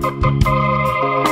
Música